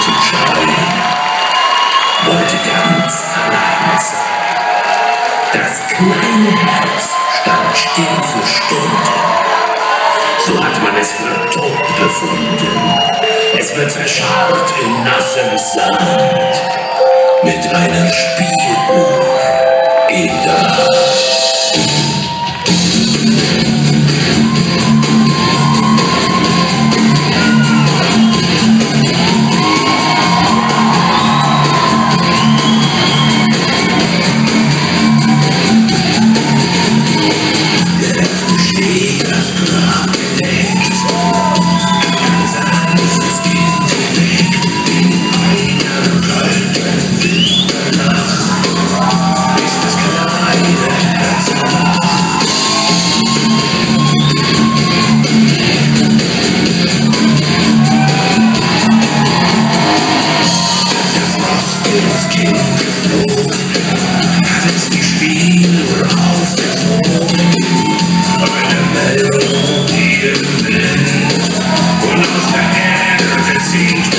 zum Schein, wollte ganz alleine sein. Das kleine Herz stand still für Stunden. So hat man es für tot befunden. Es wird verscharrt in nassem Sand mit einem Spielbuch in der Hand. das Kind geflogen, hat es die Spiele aufgezogen. Eine Melodie im Wind und aus der Erde singt